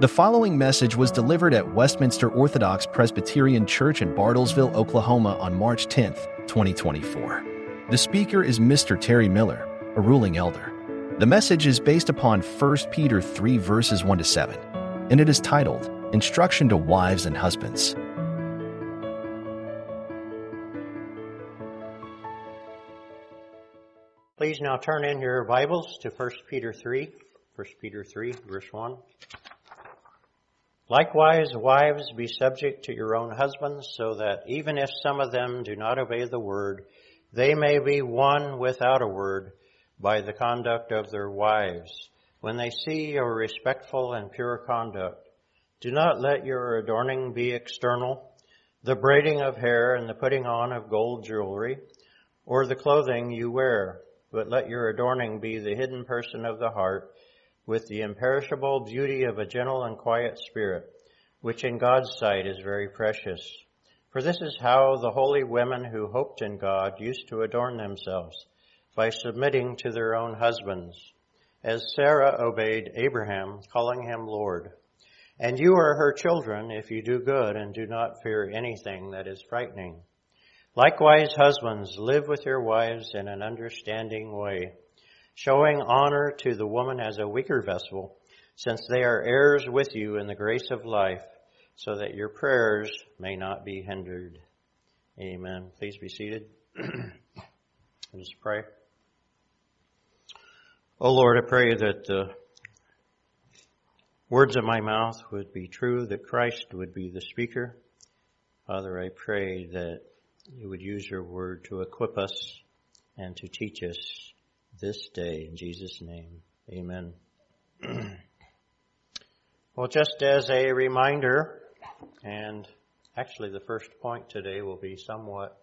The following message was delivered at Westminster Orthodox Presbyterian Church in Bartlesville, Oklahoma on March 10th, 2024. The speaker is Mr. Terry Miller, a ruling elder. The message is based upon 1 Peter 3 verses 1 to 7, and it is titled Instruction to Wives and Husbands. Please now turn in your Bibles to 1 Peter 3, 1 Peter 3 verse 1. Likewise, wives, be subject to your own husbands, so that even if some of them do not obey the word, they may be won without a word by the conduct of their wives, when they see your respectful and pure conduct. Do not let your adorning be external, the braiding of hair and the putting on of gold jewelry, or the clothing you wear, but let your adorning be the hidden person of the heart, with the imperishable beauty of a gentle and quiet spirit, which in God's sight is very precious. For this is how the holy women who hoped in God used to adorn themselves, by submitting to their own husbands, as Sarah obeyed Abraham, calling him Lord. And you are her children if you do good and do not fear anything that is frightening. Likewise, husbands, live with your wives in an understanding way showing honor to the woman as a weaker vessel, since they are heirs with you in the grace of life, so that your prayers may not be hindered. Amen. Please be seated. Let us pray. Oh Lord, I pray that the words of my mouth would be true, that Christ would be the speaker. Father, I pray that you would use your word to equip us and to teach us this day. In Jesus' name, amen. well, just as a reminder, and actually the first point today will be somewhat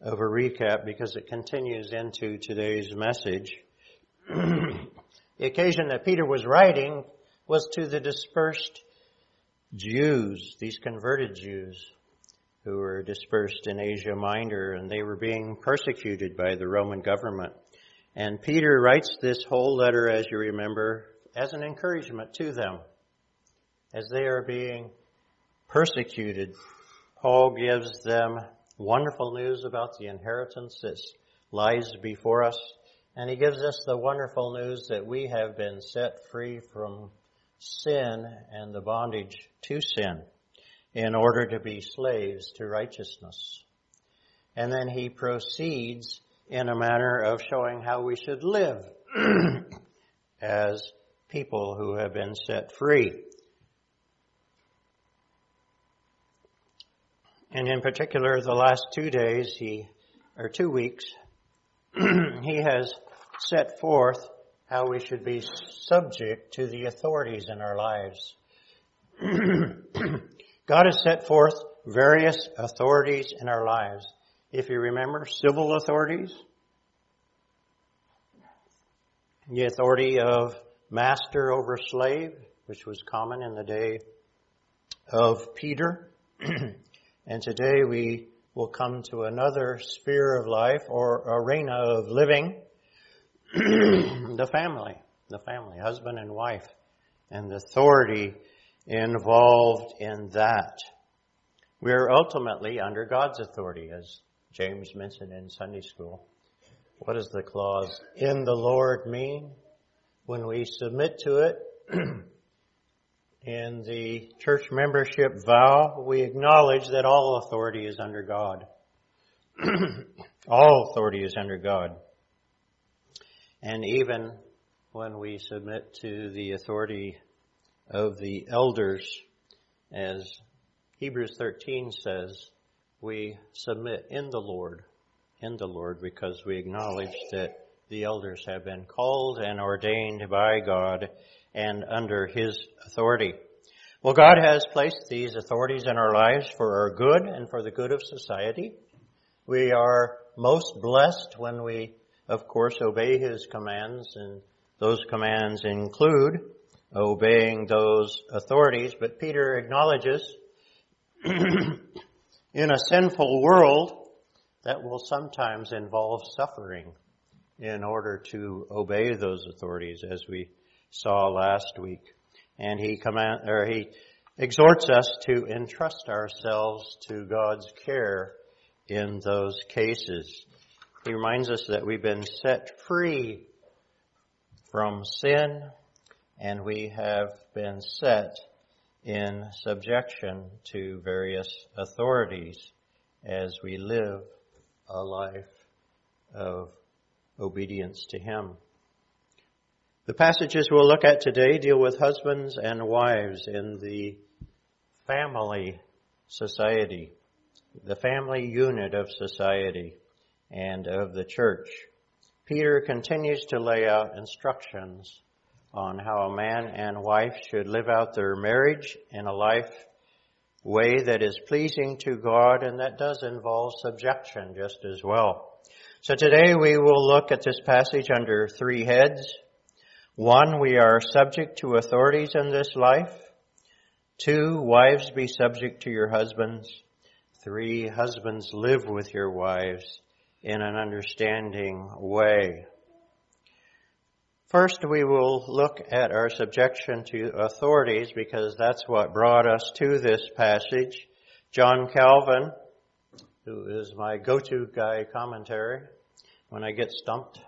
of a recap because it continues into today's message. the occasion that Peter was writing was to the dispersed Jews, these converted Jews who were dispersed in Asia Minor and they were being persecuted by the Roman government. And Peter writes this whole letter, as you remember, as an encouragement to them. As they are being persecuted, Paul gives them wonderful news about the inheritance that lies before us. And he gives us the wonderful news that we have been set free from sin and the bondage to sin in order to be slaves to righteousness. And then he proceeds in a manner of showing how we should live as people who have been set free. And in particular, the last two days, he, or two weeks, he has set forth how we should be subject to the authorities in our lives. God has set forth various authorities in our lives. If you remember, civil authorities, the authority of master over slave, which was common in the day of Peter. and today we will come to another sphere of life or arena of living, the family, the family, husband and wife, and the authority involved in that. We are ultimately under God's authority, as James mentioned in Sunday school. What does the clause in the Lord mean? When we submit to it in the church membership vow, we acknowledge that all authority is under God. all authority is under God. And even when we submit to the authority of the elders, as Hebrews 13 says, we submit in the Lord, in the Lord, because we acknowledge that the elders have been called and ordained by God and under His authority. Well, God has placed these authorities in our lives for our good and for the good of society. We are most blessed when we, of course, obey His commands, and those commands include obeying those authorities. But Peter acknowledges in a sinful world that will sometimes involve suffering in order to obey those authorities, as we saw last week. and he command, or he exhorts us to entrust ourselves to God's care in those cases. He reminds us that we've been set free from sin and we have been set in subjection to various authorities as we live a life of obedience to Him. The passages we'll look at today deal with husbands and wives in the family society, the family unit of society and of the church. Peter continues to lay out instructions on how a man and wife should live out their marriage in a life way that is pleasing to God and that does involve subjection just as well. So today we will look at this passage under three heads. One, we are subject to authorities in this life. Two, wives be subject to your husbands. Three, husbands live with your wives in an understanding way. First, we will look at our subjection to authorities because that's what brought us to this passage. John Calvin, who is my go-to guy commentary when I get stumped,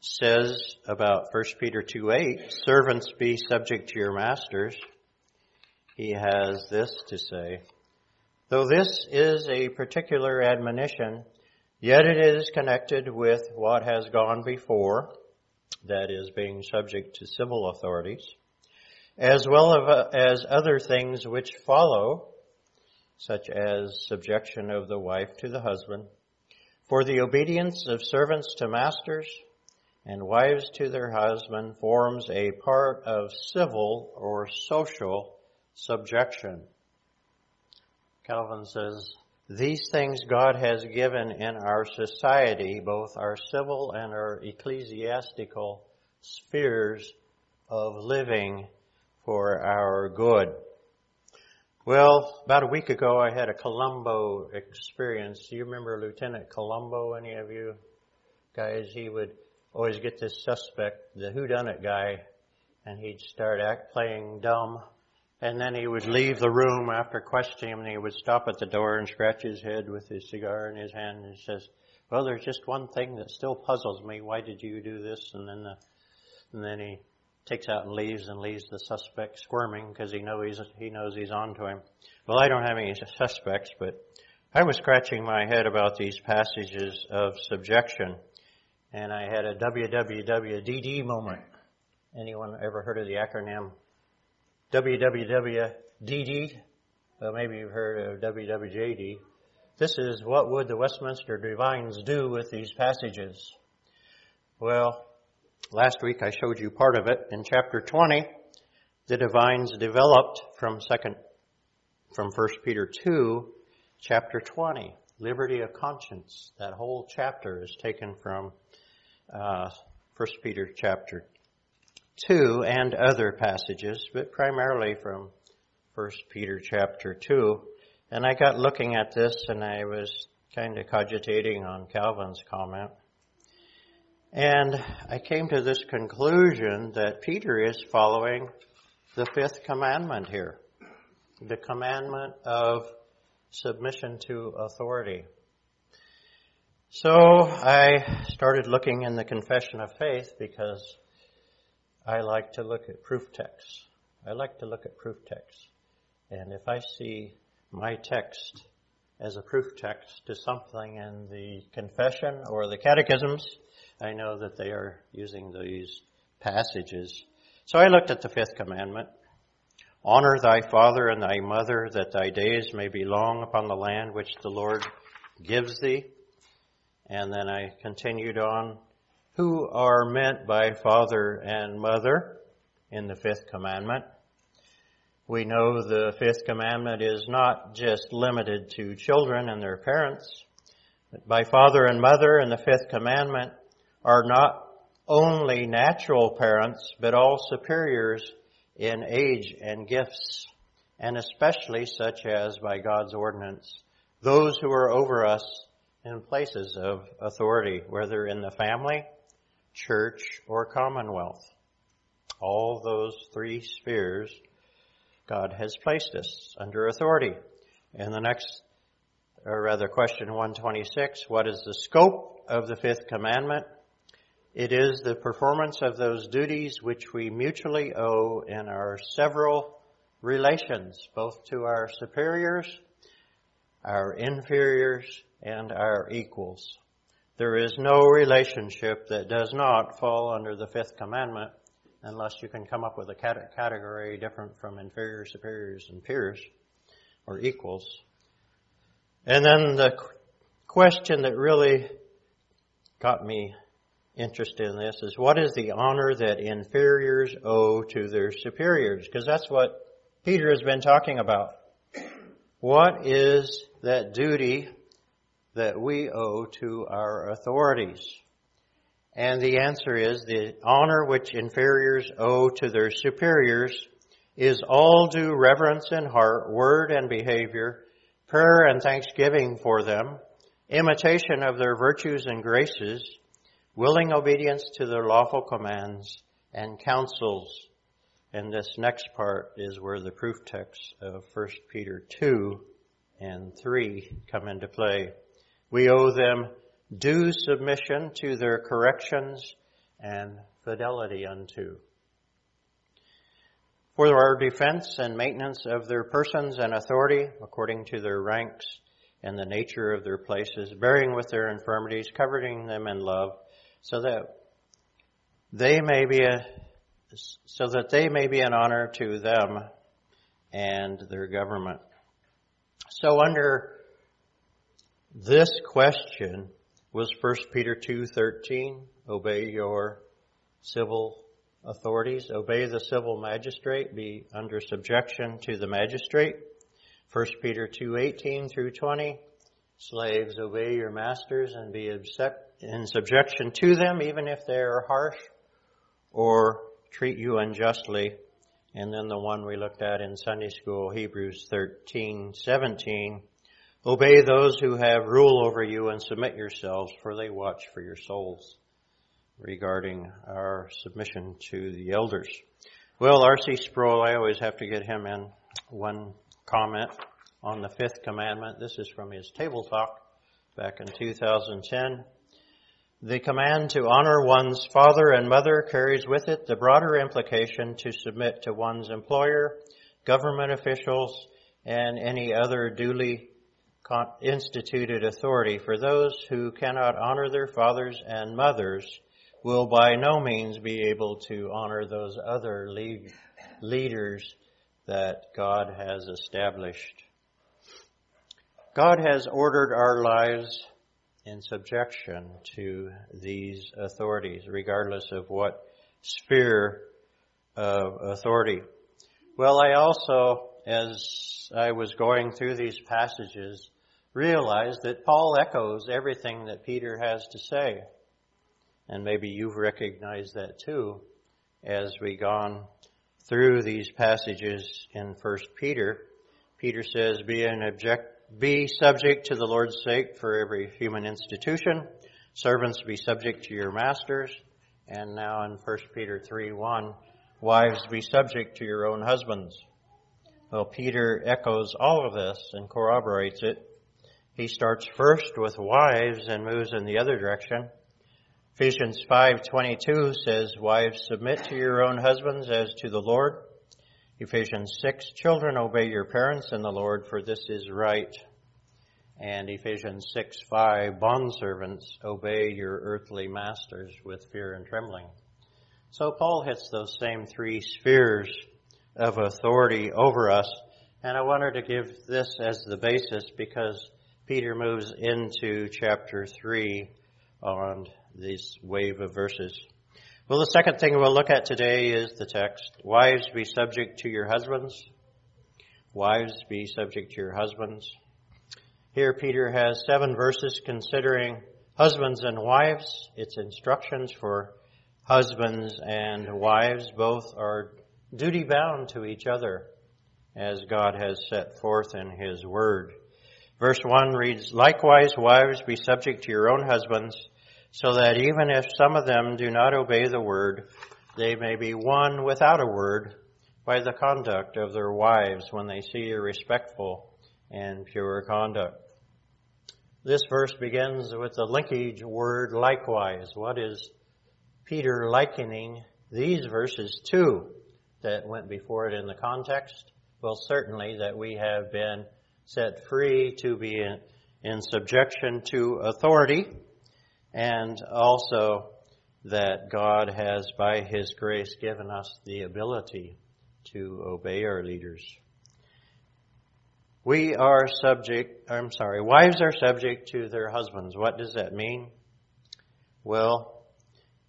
says about 1 Peter 2:8, servants be subject to your masters. He has this to say, though this is a particular admonition, yet it is connected with what has gone before, that is being subject to civil authorities, as well uh, as other things which follow, such as subjection of the wife to the husband, for the obedience of servants to masters and wives to their husband forms a part of civil or social subjection. Calvin says, these things God has given in our society, both our civil and our ecclesiastical spheres of living for our good. Well, about a week ago I had a Columbo experience. Do you remember Lieutenant Columbo, any of you guys? He would always get this suspect, the whodunit guy, and he'd start act playing dumb and then he would leave the room after questioning him and he would stop at the door and scratch his head with his cigar in his hand and says, well, there's just one thing that still puzzles me. Why did you do this? And then, the, and then he takes out and leaves and leaves the suspect squirming because he know he's, he knows he's on to him. Well, I don't have any suspects, but I was scratching my head about these passages of subjection and I had a WWWDD moment. Anyone ever heard of the acronym WWWDD. Well, maybe you've heard of WWJD. This is what would the Westminster Divines do with these passages? Well, last week I showed you part of it. In chapter 20, the Divines developed from second, from 1 Peter 2, chapter 20, liberty of conscience. That whole chapter is taken from uh, 1 Peter chapter 2 and other passages, but primarily from 1 Peter chapter 2. And I got looking at this and I was kind of cogitating on Calvin's comment. And I came to this conclusion that Peter is following the fifth commandment here. The commandment of submission to authority. So I started looking in the Confession of Faith because I like to look at proof texts. I like to look at proof texts. And if I see my text as a proof text to something in the confession or the catechisms, I know that they are using these passages. So I looked at the fifth commandment. Honor thy father and thy mother that thy days may be long upon the land which the Lord gives thee. And then I continued on who are meant by father and mother in the fifth commandment. We know the fifth commandment is not just limited to children and their parents. But by father and mother in the fifth commandment are not only natural parents, but all superiors in age and gifts, and especially such as by God's ordinance, those who are over us in places of authority, whether in the family church, or commonwealth. all those three spheres, God has placed us under authority. And the next, or rather question 126, what is the scope of the fifth commandment? It is the performance of those duties which we mutually owe in our several relations, both to our superiors, our inferiors, and our equals. There is no relationship that does not fall under the fifth commandment unless you can come up with a category different from inferiors, superiors, and peers, or equals. And then the question that really got me interested in this is what is the honor that inferiors owe to their superiors? Because that's what Peter has been talking about. What is that duty that we owe to our authorities? And the answer is the honor which inferiors owe to their superiors is all due reverence in heart, word, and behavior, prayer and thanksgiving for them, imitation of their virtues and graces, willing obedience to their lawful commands and counsels. And this next part is where the proof texts of 1 Peter 2 and 3 come into play. We owe them due submission to their corrections and fidelity unto. For our defense and maintenance of their persons and authority, according to their ranks and the nature of their places, bearing with their infirmities, covering them in love, so that they may be a, so that they may be an honor to them and their government. So under this question was 1 Peter 2:13, obey your civil authorities, obey the civil magistrate, be under subjection to the magistrate. 1 Peter 2:18 through 20, slaves obey your masters and be in subjection to them, even if they are harsh or treat you unjustly. And then the one we looked at in Sunday school, Hebrews 13, 17. Obey those who have rule over you and submit yourselves, for they watch for your souls. Regarding our submission to the elders. Well, R.C. Sproul, I always have to get him in one comment on the fifth commandment. This is from his table talk back in 2010. The command to honor one's father and mother carries with it the broader implication to submit to one's employer, government officials, and any other duly instituted authority. For those who cannot honor their fathers and mothers will by no means be able to honor those other leaders that God has established. God has ordered our lives in subjection to these authorities, regardless of what sphere of authority. Well, I also, as I was going through these passages, realized that Paul echoes everything that Peter has to say. And maybe you've recognized that too as we've gone through these passages in 1 Peter. Peter says, be an object, be subject to the Lord's sake for every human institution. Servants be subject to your masters. And now in 1 Peter 3 1, wives be subject to your own husbands. Well, Peter echoes all of this and corroborates it. He starts first with wives and moves in the other direction. Ephesians 5:22 says, "Wives, submit to your own husbands as to the Lord." Ephesians 6, children obey your parents in the Lord, for this is right. And Ephesians 6, 5, bondservants obey your earthly masters with fear and trembling. So Paul hits those same three spheres of authority over us. And I wanted to give this as the basis because Peter moves into chapter 3 on this wave of verses. Well, the second thing we'll look at today is the text. Wives, be subject to your husbands. Wives, be subject to your husbands. Here, Peter has seven verses considering husbands and wives. It's instructions for husbands and wives. Both are duty bound to each other as God has set forth in His Word. Verse 1 reads, Likewise, wives, be subject to your own husbands so that even if some of them do not obey the word, they may be won without a word by the conduct of their wives when they see your respectful and pure conduct. This verse begins with the linkage word likewise. What is Peter likening these verses to that went before it in the context? Well, certainly that we have been set free to be in, in subjection to authority and also that God has, by His grace, given us the ability to obey our leaders. We are subject, I'm sorry, wives are subject to their husbands. What does that mean? Well,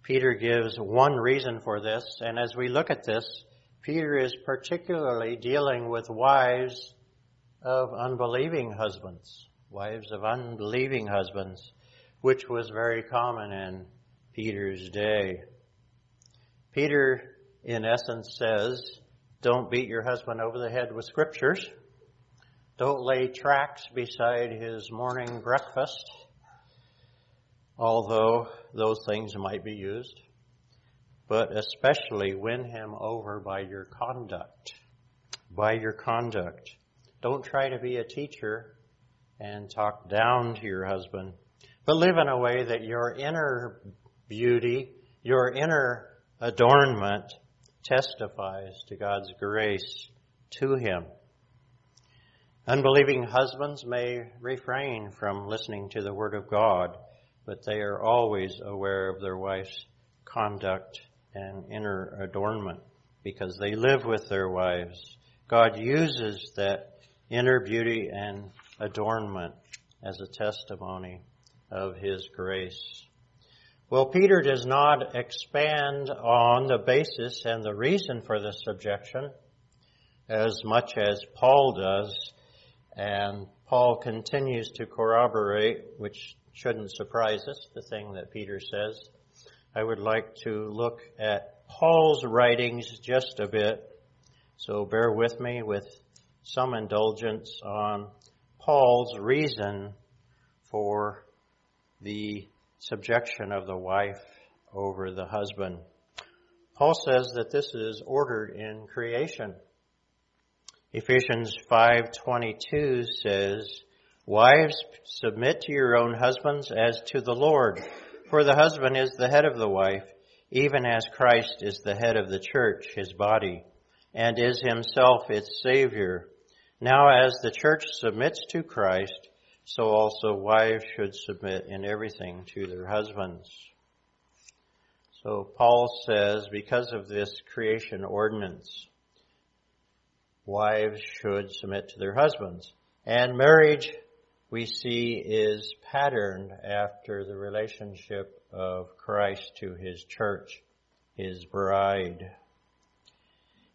Peter gives one reason for this, and as we look at this, Peter is particularly dealing with wives of unbelieving husbands, wives of unbelieving husbands, which was very common in Peter's day. Peter, in essence, says, don't beat your husband over the head with scriptures. Don't lay tracts beside his morning breakfast, although those things might be used. But especially win him over by your conduct. By your conduct. Don't try to be a teacher and talk down to your husband, but live in a way that your inner beauty, your inner adornment testifies to God's grace to him. Unbelieving husbands may refrain from listening to the Word of God, but they are always aware of their wife's conduct and inner adornment because they live with their wives. God uses that inner beauty and adornment as a testimony of His grace. Well, Peter does not expand on the basis and the reason for this objection as much as Paul does, and Paul continues to corroborate, which shouldn't surprise us, the thing that Peter says. I would like to look at Paul's writings just a bit, so bear with me with some indulgence on Paul's reason for the subjection of the wife over the husband. Paul says that this is ordered in creation. Ephesians 5:22 says, "Wives, submit to your own husbands as to the Lord, for the husband is the head of the wife, even as Christ is the head of the church, his body, and is himself its savior. Now as the church submits to Christ, so also wives should submit in everything to their husbands. So Paul says, because of this creation ordinance, wives should submit to their husbands. And marriage, we see, is patterned after the relationship of Christ to his church, his bride.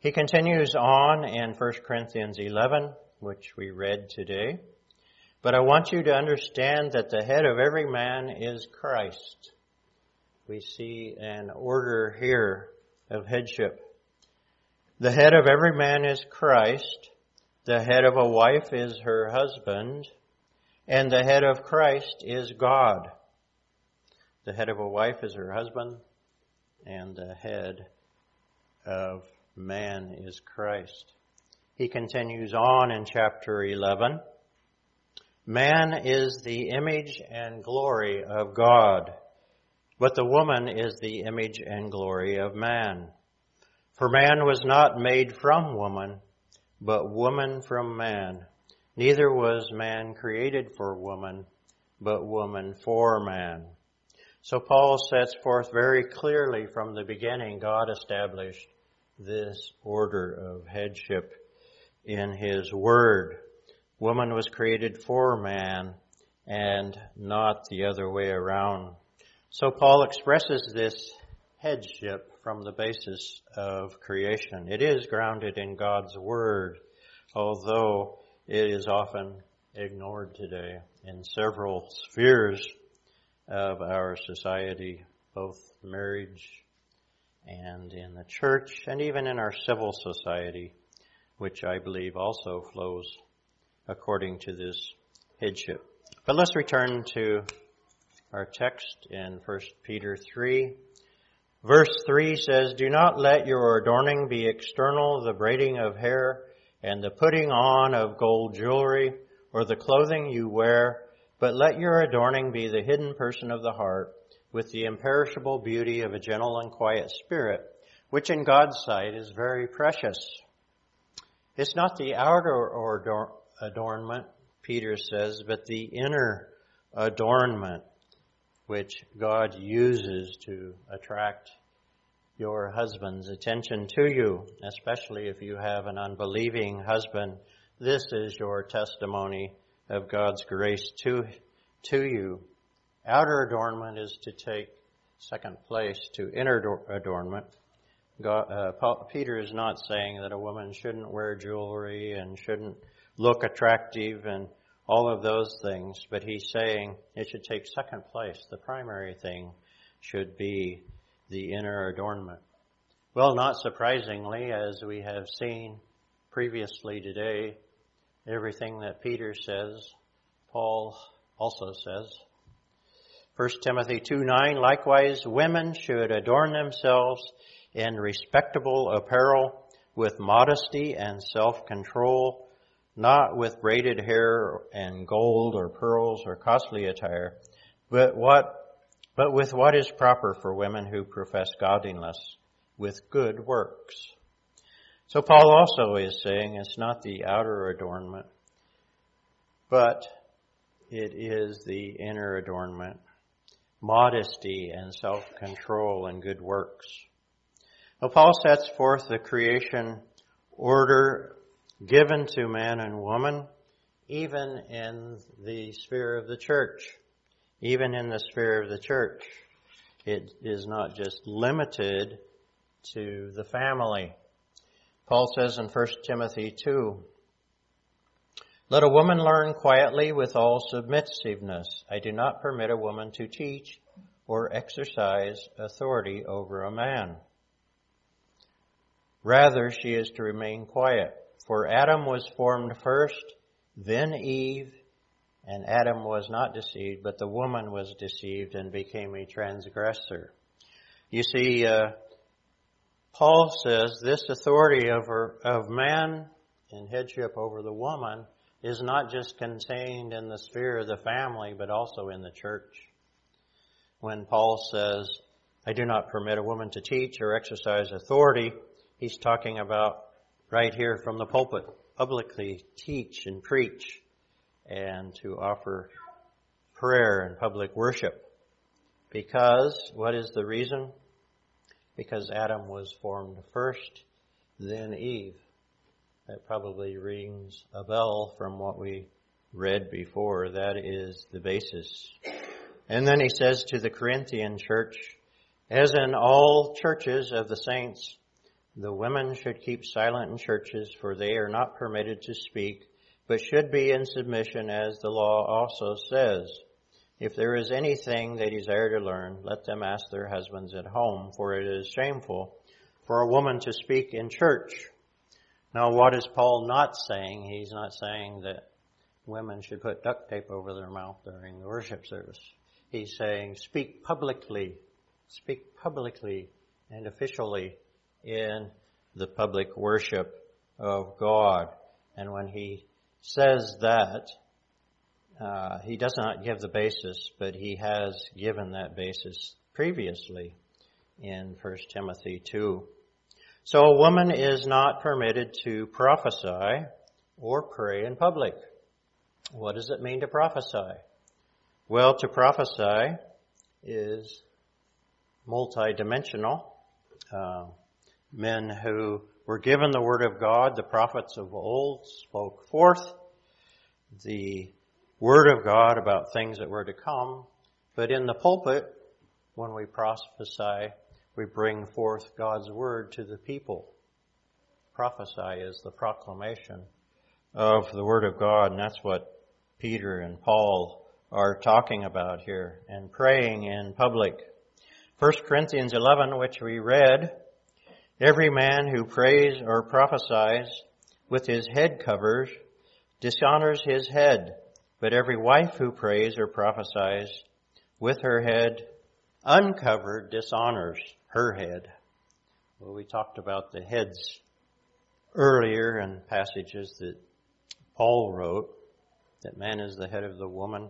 He continues on in 1 Corinthians 11, which we read today. But I want you to understand that the head of every man is Christ. We see an order here of headship. The head of every man is Christ. The head of a wife is her husband. And the head of Christ is God. The head of a wife is her husband. And the head of man is Christ. He continues on in chapter 11. Man is the image and glory of God, but the woman is the image and glory of man. For man was not made from woman, but woman from man. Neither was man created for woman, but woman for man. So Paul sets forth very clearly from the beginning, God established this order of headship in His Word. Woman was created for man and not the other way around. So Paul expresses this headship from the basis of creation. It is grounded in God's Word, although it is often ignored today in several spheres of our society, both marriage and in the church and even in our civil society, which I believe also flows according to this headship. But let's return to our text in 1 Peter 3, Verse 3 says, Do not let your adorning be external, the braiding of hair, and the putting on of gold jewelry, or the clothing you wear, but let your adorning be the hidden person of the heart, with the imperishable beauty of a gentle and quiet spirit, which in God's sight is very precious. It's not the outer adornment, Peter says, but the inner adornment which God uses to attract your husband's attention to you, especially if you have an unbelieving husband. This is your testimony of God's grace to, to you. Outer adornment is to take second place to inner adornment. God, uh, Paul, Peter is not saying that a woman shouldn't wear jewelry and shouldn't look attractive and all of those things, but he's saying it should take second place. The primary thing should be the inner adornment. Well, not surprisingly, as we have seen previously today, everything that Peter says, Paul also says. 1 Timothy 2 9, likewise, women should adorn themselves in respectable apparel with modesty and self control not with braided hair and gold or pearls or costly attire, but what but with what is proper for women who profess godliness, with good works. So Paul also is saying it's not the outer adornment, but it is the inner adornment, modesty and self-control and good works. Well, Paul sets forth the creation order given to man and woman, even in the sphere of the church. Even in the sphere of the church, it is not just limited to the family. Paul says in 1 Timothy 2, Let a woman learn quietly with all submissiveness. I do not permit a woman to teach or exercise authority over a man. Rather, she is to remain quiet. For Adam was formed first, then Eve, and Adam was not deceived, but the woman was deceived and became a transgressor. You see, uh, Paul says this authority over, of man in headship over the woman is not just contained in the sphere of the family, but also in the church. When Paul says, I do not permit a woman to teach or exercise authority, he's talking about right here from the pulpit, publicly teach and preach and to offer prayer and public worship. Because, what is the reason? Because Adam was formed first, then Eve. That probably rings a bell from what we read before. That is the basis. And then he says to the Corinthian church, as in all churches of the saints, the women should keep silent in churches, for they are not permitted to speak, but should be in submission, as the law also says. If there is anything they desire to learn, let them ask their husbands at home, for it is shameful for a woman to speak in church. Now, what is Paul not saying? He's not saying that women should put duct tape over their mouth during the worship service. He's saying, speak publicly, speak publicly and officially in the public worship of God. And when he says that, uh, he does not give the basis, but he has given that basis previously in 1 Timothy 2. So a woman is not permitted to prophesy or pray in public. What does it mean to prophesy? Well, to prophesy is multidimensional. Uh, men who were given the word of God, the prophets of old spoke forth the word of God about things that were to come. But in the pulpit, when we prophesy, we bring forth God's word to the people. Prophesy is the proclamation of the word of God, and that's what Peter and Paul are talking about here, and praying in public. 1 Corinthians 11, which we read, Every man who prays or prophesies with his head covered dishonors his head, but every wife who prays or prophesies with her head uncovered dishonors her head. Well, we talked about the heads earlier in passages that Paul wrote, that man is the head of the woman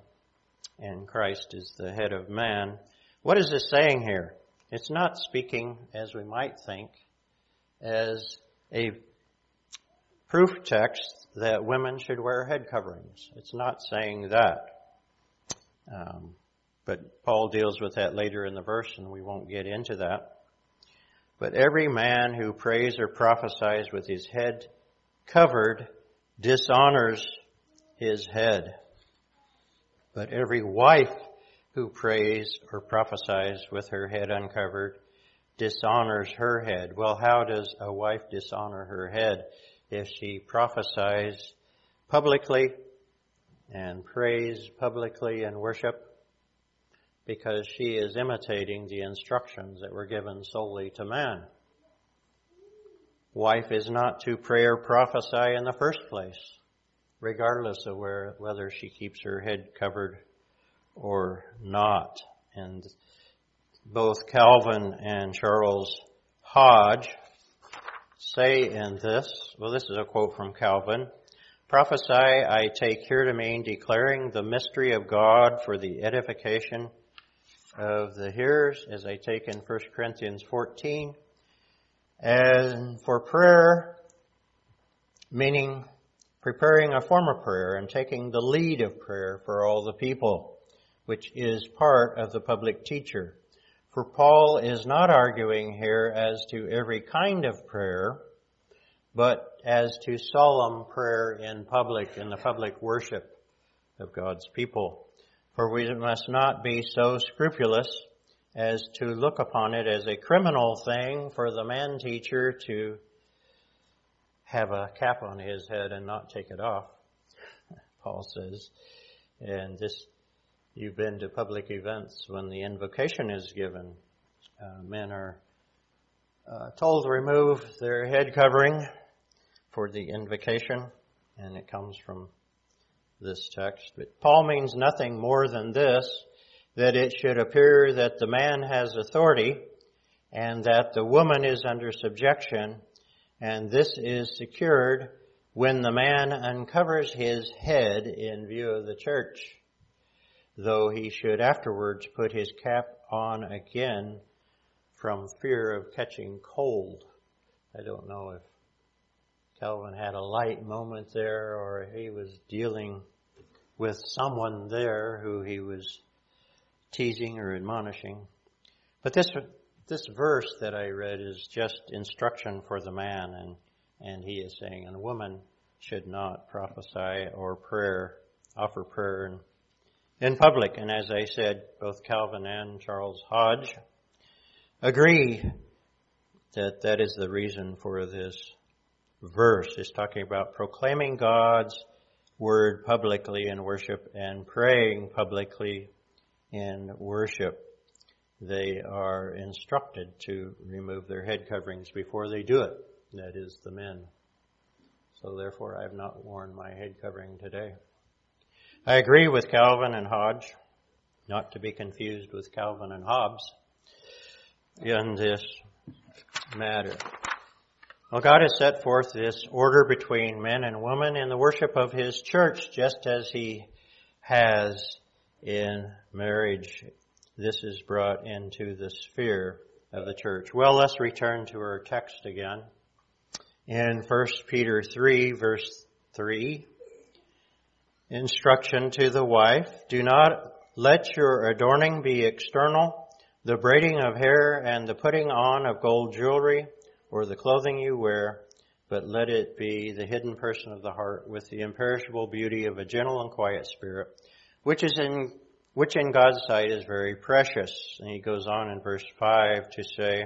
and Christ is the head of man. What is this saying here? It's not speaking, as we might think, as a proof text that women should wear head coverings. It's not saying that. Um, but Paul deals with that later in the verse, and we won't get into that. But every man who prays or prophesies with his head covered dishonors his head. But every wife who prays or prophesies with her head uncovered dishonors her head. Well, how does a wife dishonor her head? If she prophesies publicly and prays publicly and worship, because she is imitating the instructions that were given solely to man. Wife is not to pray or prophesy in the first place regardless of where, whether she keeps her head covered or not. And both Calvin and Charles Hodge say in this, well, this is a quote from Calvin, Prophesy I take here to mean declaring the mystery of God for the edification of the hearers, as I take in 1 Corinthians 14. And for prayer, meaning preparing a form of prayer and taking the lead of prayer for all the people, which is part of the public teacher. For Paul is not arguing here as to every kind of prayer, but as to solemn prayer in public, in the public worship of God's people. For we must not be so scrupulous as to look upon it as a criminal thing for the man teacher to have a cap on his head and not take it off, Paul says. And this, you've been to public events when the invocation is given. Uh, men are uh, told to remove their head covering for the invocation, and it comes from this text. But Paul means nothing more than this, that it should appear that the man has authority and that the woman is under subjection and this is secured when the man uncovers his head in view of the church, though he should afterwards put his cap on again from fear of catching cold. I don't know if Calvin had a light moment there or he was dealing with someone there who he was teasing or admonishing. But this this verse that I read is just instruction for the man, and, and he is saying, and a woman should not prophesy or prayer, offer prayer in, in public. And as I said, both Calvin and Charles Hodge agree that that is the reason for this verse. is talking about proclaiming God's word publicly in worship and praying publicly in worship they are instructed to remove their head coverings before they do it. That is, the men. So therefore, I have not worn my head covering today. I agree with Calvin and Hodge, not to be confused with Calvin and Hobbes, in this matter. Well, God has set forth this order between men and women in the worship of His church, just as He has in marriage this is brought into the sphere of the church. Well, let's return to our text again. In 1 Peter 3 verse 3, instruction to the wife, do not let your adorning be external, the braiding of hair and the putting on of gold jewelry or the clothing you wear, but let it be the hidden person of the heart with the imperishable beauty of a gentle and quiet spirit, which is in which in God's sight is very precious. And he goes on in verse 5 to say,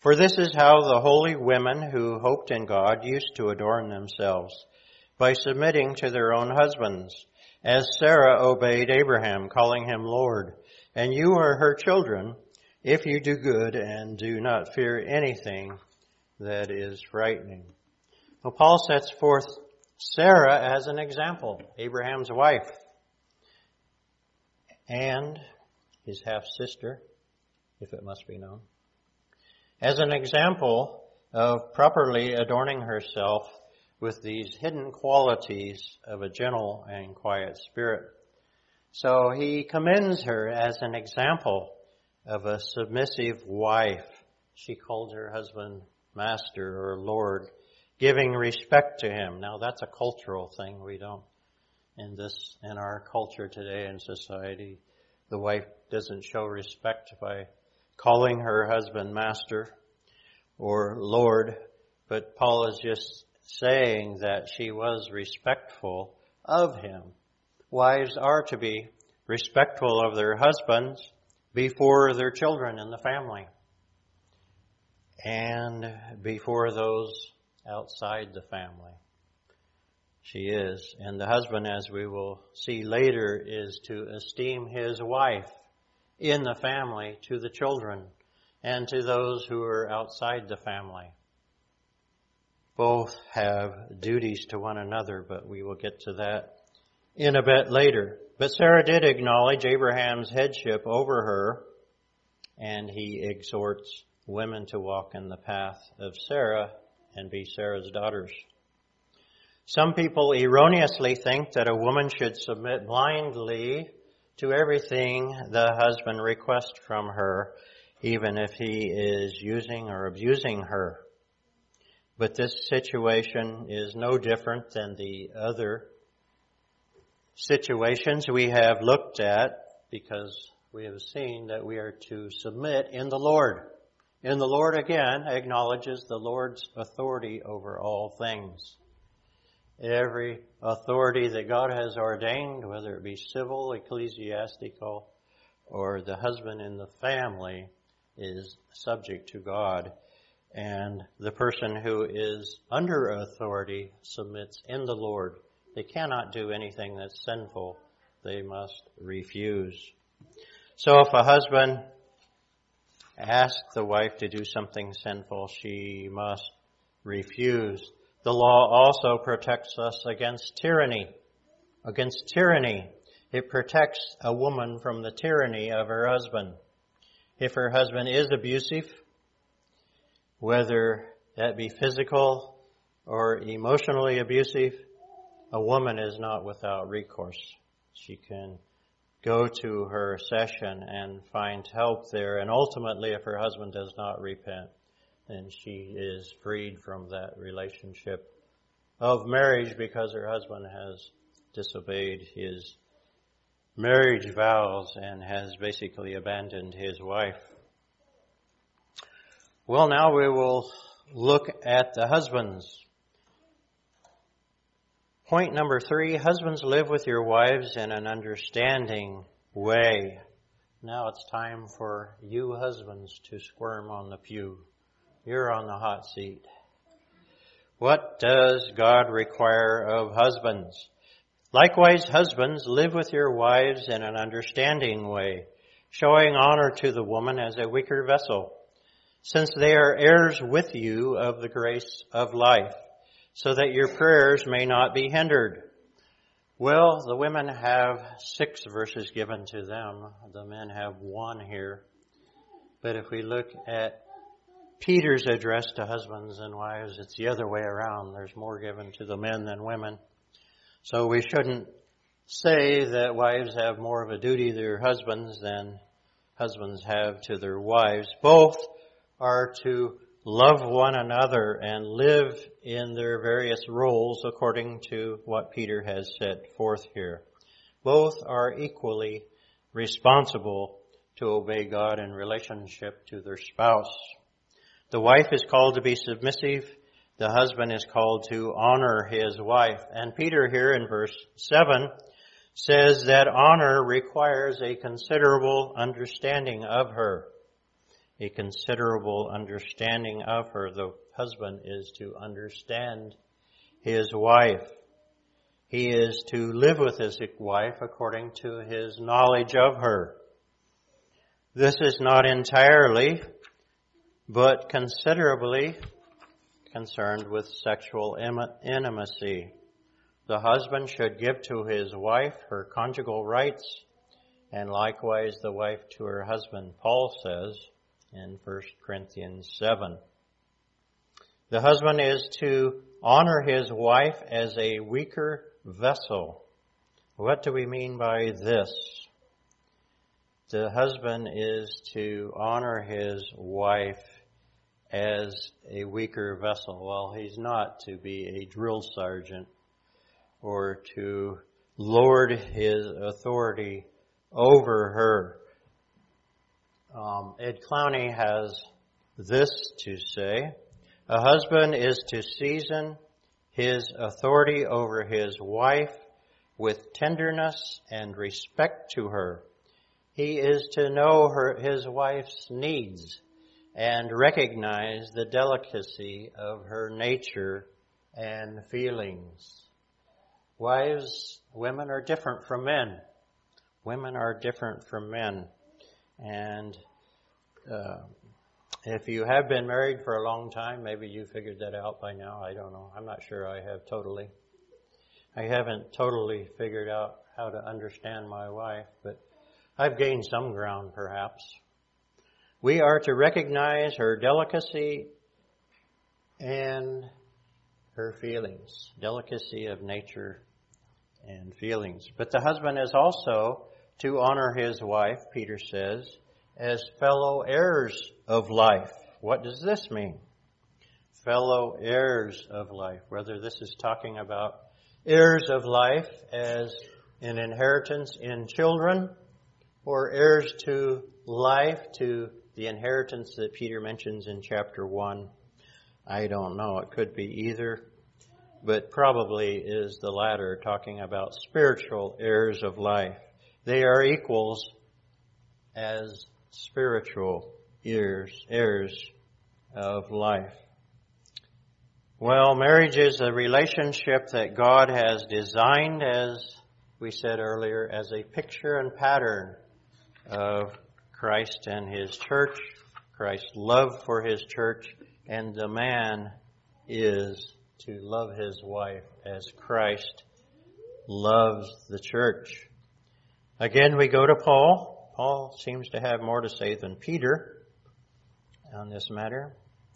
For this is how the holy women who hoped in God used to adorn themselves, by submitting to their own husbands, as Sarah obeyed Abraham, calling him Lord. And you are her children, if you do good and do not fear anything that is frightening. Well, Paul sets forth Sarah as an example, Abraham's wife and his half sister, if it must be known. As an example of properly adorning herself with these hidden qualities of a gentle and quiet spirit. So he commends her as an example of a submissive wife. She called her husband master or lord, giving respect to him. Now that's a cultural thing. We don't, in this, in our culture today in society, the wife doesn't show respect by calling her husband master or lord, but Paul is just saying that she was respectful of him. Wives are to be respectful of their husbands before their children in the family and before those outside the family. She is. And the husband, as we will see later, is to esteem his wife in the family to the children and to those who are outside the family. Both have duties to one another, but we will get to that in a bit later. But Sarah did acknowledge Abraham's headship over her, and he exhorts women to walk in the path of Sarah and be Sarah's daughters. Some people erroneously think that a woman should submit blindly to everything the husband requests from her, even if he is using or abusing her. But this situation is no different than the other situations we have looked at because we have seen that we are to submit in the Lord. In the Lord again acknowledges the Lord's authority over all things. Every authority that God has ordained, whether it be civil, ecclesiastical, or the husband in the family, is subject to God. And the person who is under authority submits in the Lord. They cannot do anything that's sinful. They must refuse. So if a husband ask the wife to do something sinful, she must refuse. The law also protects us against tyranny. Against tyranny. It protects a woman from the tyranny of her husband. If her husband is abusive, whether that be physical or emotionally abusive, a woman is not without recourse. She can go to her session and find help there. And ultimately, if her husband does not repent, then she is freed from that relationship of marriage because her husband has disobeyed his marriage vows and has basically abandoned his wife. Well, now we will look at the husbands. Point number three, husbands live with your wives in an understanding way. Now it's time for you husbands to squirm on the pew. You're on the hot seat. What does God require of husbands? Likewise, husbands, live with your wives in an understanding way, showing honor to the woman as a weaker vessel, since they are heirs with you of the grace of life so that your prayers may not be hindered. Well, the women have six verses given to them. The men have one here. But if we look at Peter's address to husbands and wives, it's the other way around. There's more given to the men than women. So we shouldn't say that wives have more of a duty to their husbands than husbands have to their wives. Both are to love one another and live in their various roles according to what Peter has set forth here. Both are equally responsible to obey God in relationship to their spouse. The wife is called to be submissive. The husband is called to honor his wife. And Peter here in verse 7 says that honor requires a considerable understanding of her a considerable understanding of her. The husband is to understand his wife. He is to live with his wife according to his knowledge of her. This is not entirely, but considerably concerned with sexual intimacy. The husband should give to his wife her conjugal rights and likewise the wife to her husband, Paul says in 1 Corinthians 7. The husband is to honor his wife as a weaker vessel. What do we mean by this? The husband is to honor his wife as a weaker vessel. Well, he's not to be a drill sergeant or to lord his authority over her. Um, Ed Clowney has this to say. A husband is to season his authority over his wife with tenderness and respect to her. He is to know her, his wife's needs and recognize the delicacy of her nature and feelings. Wives, women are different from men. Women are different from men. And uh, if you have been married for a long time, maybe you figured that out by now. I don't know. I'm not sure I have totally. I haven't totally figured out how to understand my wife, but I've gained some ground perhaps. We are to recognize her delicacy and her feelings, delicacy of nature and feelings. But the husband is also to honor his wife, Peter says, as fellow heirs of life. What does this mean? Fellow heirs of life. Whether this is talking about heirs of life as an inheritance in children or heirs to life, to the inheritance that Peter mentions in chapter 1. I don't know. It could be either, but probably is the latter, talking about spiritual heirs of life. They are equals as spiritual heirs, heirs of life. Well, marriage is a relationship that God has designed, as we said earlier, as a picture and pattern of Christ and His church, Christ's love for His church, and the man is to love his wife as Christ loves the church. Again, we go to Paul. Paul seems to have more to say than Peter on this matter.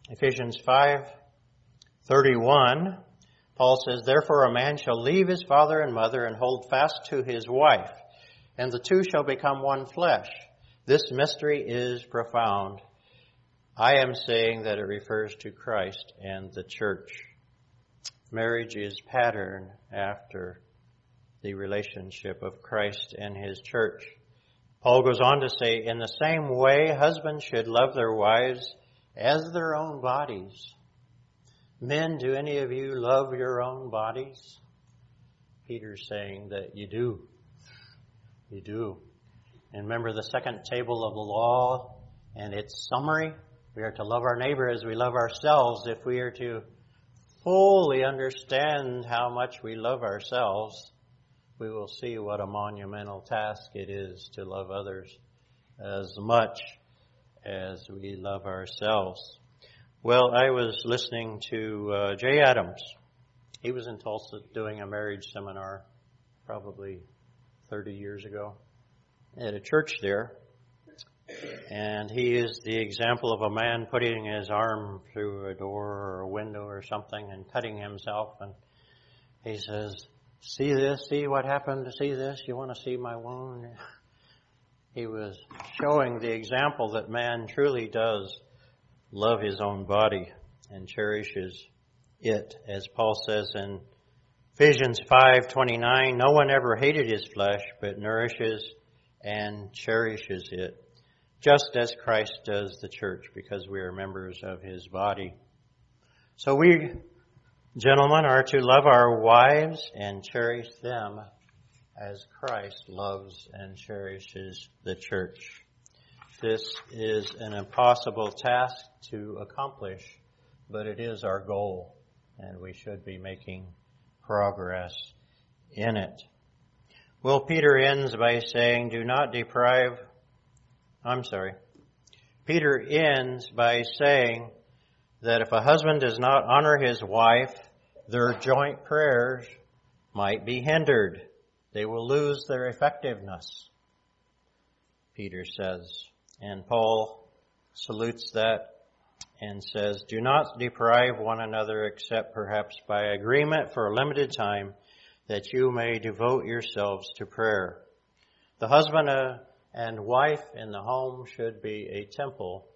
Ephesians 5:31 Paul says, Therefore a man shall leave his father and mother and hold fast to his wife, and the two shall become one flesh. This mystery is profound. I am saying that it refers to Christ and the church. Marriage is patterned after the relationship of Christ and his church. Paul goes on to say, in the same way, husbands should love their wives as their own bodies. Men, do any of you love your own bodies? Peter's saying that you do. You do. And remember the second table of the law and its summary? We are to love our neighbor as we love ourselves. If we are to fully understand how much we love ourselves, we will see what a monumental task it is to love others as much as we love ourselves. Well, I was listening to uh, Jay Adams. He was in Tulsa doing a marriage seminar probably 30 years ago at a church there. And he is the example of a man putting his arm through a door or a window or something and cutting himself. And he says, See this? See what happened? See this? You want to see my wound? He was showing the example that man truly does love his own body and cherishes it, as Paul says in Ephesians 5:29, no one ever hated his flesh, but nourishes and cherishes it, just as Christ does the church, because we are members of his body. So we, gentlemen, are to love our wives and cherish them as Christ loves and cherishes the church. This is an impossible task to accomplish, but it is our goal, and we should be making progress in it. Well, Peter ends by saying, do not deprive, I'm sorry. Peter ends by saying that if a husband does not honor his wife, their joint prayers might be hindered. They will lose their effectiveness. Peter says. And Paul salutes that and says, Do not deprive one another except perhaps by agreement for a limited time that you may devote yourselves to prayer. The husband uh, and wife in the home should be a temple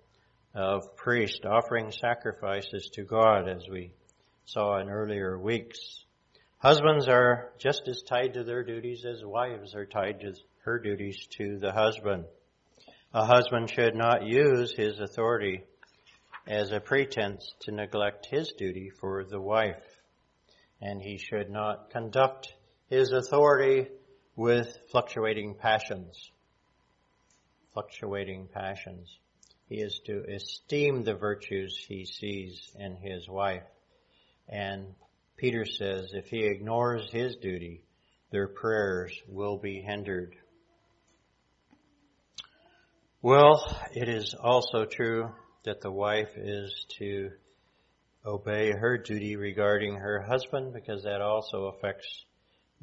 of priest offering sacrifices to God as we saw in earlier weeks. Husbands are just as tied to their duties as wives are tied to her duties to the husband. A husband should not use his authority as a pretense to neglect his duty for the wife. And he should not conduct his authority with fluctuating passions. Fluctuating passions. He is to esteem the virtues he sees in his wife. And Peter says if he ignores his duty, their prayers will be hindered. Well, it is also true that the wife is to obey her duty regarding her husband because that also affects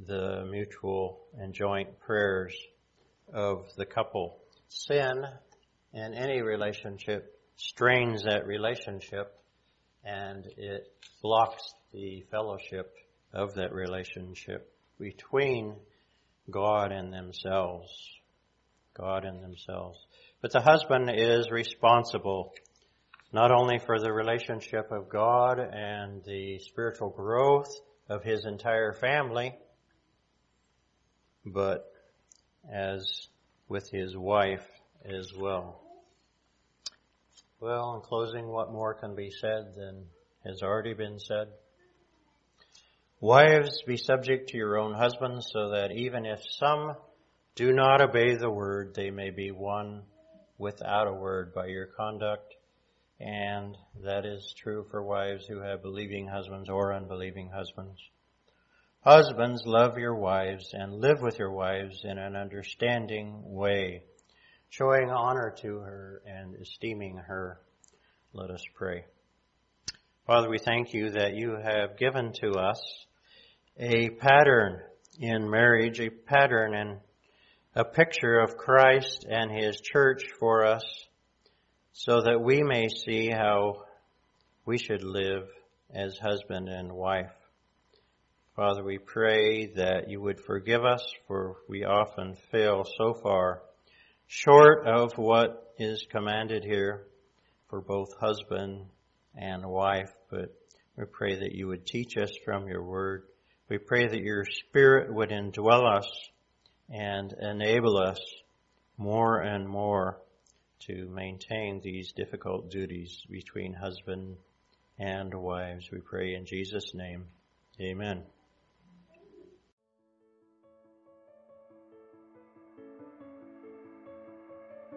the mutual and joint prayers of the couple. Sin in any relationship strains that relationship and it blocks the fellowship of that relationship between God and themselves. God and themselves. But the husband is responsible not only for the relationship of God and the spiritual growth of his entire family, but as with his wife as well. Well, in closing, what more can be said than has already been said? Wives, be subject to your own husbands, so that even if some do not obey the word, they may be won without a word by your conduct. And that is true for wives who have believing husbands or unbelieving husbands. Husbands, love your wives and live with your wives in an understanding way, showing honor to her and esteeming her. Let us pray. Father, we thank you that you have given to us a pattern in marriage, a pattern and a picture of Christ and His church for us so that we may see how we should live as husband and wife. Father, we pray that you would forgive us, for we often fail so far short of what is commanded here for both husband and wife. But we pray that you would teach us from your word. We pray that your spirit would indwell us and enable us more and more to maintain these difficult duties between husband and wives. We pray in Jesus' name. Amen.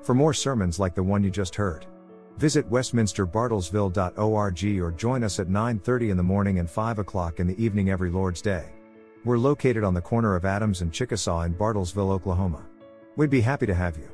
For more sermons like the one you just heard, visit westminsterbartlesville.org or join us at 9:30 in the morning and 5 o'clock in the evening every Lord's Day. We're located on the corner of Adams and Chickasaw in Bartlesville, Oklahoma. We'd be happy to have you.